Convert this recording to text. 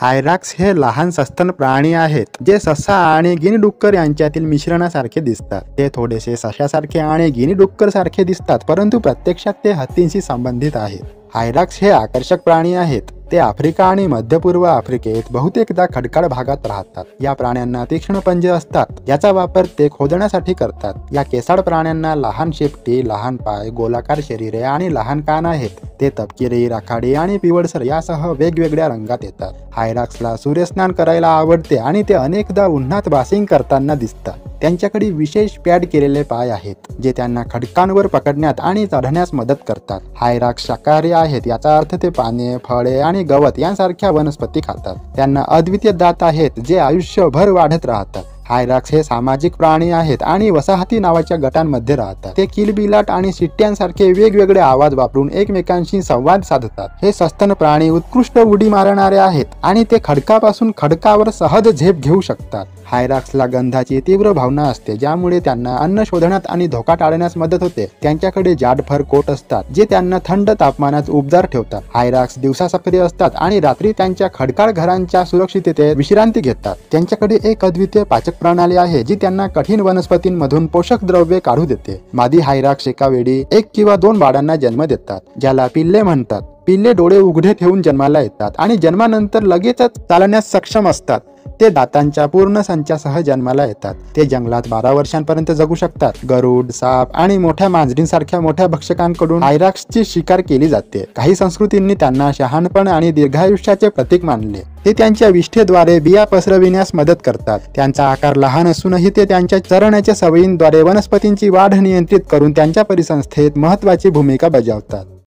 Hyrax हे लहान सस्तन प्राणी आहेत जे ससा आणि गिनी डुक्कर यांच्यातील मिश्रणासारखे दिसतात. ते थोडेसे सशासारखे आणि गिनी डुक्कर सारखे दिसतात परंतु प्रत्यक्षात ते हत्तींशी संबंधित आहेत. हायराक्स हे आकर्षक प्राणी आहेत. ते आफ्रिका आणि मध्य पूर्व आफ्रिकेत बहुतेकदा खडकाळ भागात राहतात. या प्राण्यांना तीक्ष्ण पंजे असतात. याचा वापर ते खोदण्यासाठी करतात. या केसाळ प्राण्यांना लहान शेपटी लहान पाय गोलाकार शरीरे आणि लहान कान आहेत. ते तपकिरी राखाडी आणि पिवळसर यासह वेगवेगळ्या रंगात येतात. हायराक्सला सूर्यस्नान करायला आवडते आणि ते अनेकदा उन्हात बासिंग करताना दिसतात. त्यांच्याकडे विशेष पॅड केलेले पाय आहेत जे त्यांना खडकांवर पकडण्यात आणि चढण्यास मदत करतात. हायराक्स शाकाहारी आहेत याचा अर्थ ते पाने फळे आणि गवत यांसारख्या वनस्पती खातात. त्यांना अद्वितीय दात आहेत जे आयुष्यभर वाढत राहतात. हायराक्स हे सामाजिक प्राणी आहेत आणि वसाहती नावाच्या गटांमध्ये राहतात. ते किलबिलाट आणि शिट्ट्यांसारखे वेगवेगळे आवाज वापरून एकमेकांशी संवाद साधतात. हे सस्तन प्राणी उत्कृष्ट उडी मारणारे आहेत आणि ते खडकापासून खडकावर सहज झेप घेऊ शकतात. हायराक्सला गंधाची तीव्र भावना असते ज्यामुळे त्यांना अन्न शोधण्यात आणि धोका टाळण्यास मदत होते. त्यांच्याकडे जाडफर कोट असतात जे त्यांना थंड तापमानात उबदार ठेवतात. हायराक्स दिवसा सक्रिय असतात आणि रात्री त्यांच्या खडकाळ घरांच्या सुरक्षिततेत विश्रांती घेतात. त्यांच्याकडे एक अद्वितीय पाचक प्रणाली आहे जी त्यांना कठीण वनस्पतींमधून पोषक द्रव्ये काढू देते. मादी हायराक्ष एका वेळी एक किंवा दोन बाळांना जन्म देतात ज्याला पिल्ले म्हणतात. पिल्ले डोळे उघडे ठेवून जन्माला येतात आणि जन्मानंतर लगेचच चालण्यास सक्षम असतात. ते दातांच्या पूर्ण संचासह जन्माला येतात. ते जंगलात बारा वर्षांपर्यंत जगू शकतात. गरुड साप आणि मोठ्या मांजरींसारख्या मोठ्या भक्षकांकडून आयराक्सची शिकार केली जाते. काही संस्कृतींनी त्यांना शहाणपण आणि दीर्घायुष्याचे प्रतीक मानले. ते त्यांच्या विष्ठेद्वारे बिया पसरविण्यास मदत करतात. त्यांचा आकार लहान असूनही ते त्यांच्या चरण्याच्या सवयींद्वारे वनस्पतींची वाढ नियंत्रित करून त्यांच्या परिसंस्थेत महत्वाची भूमिका बजावतात.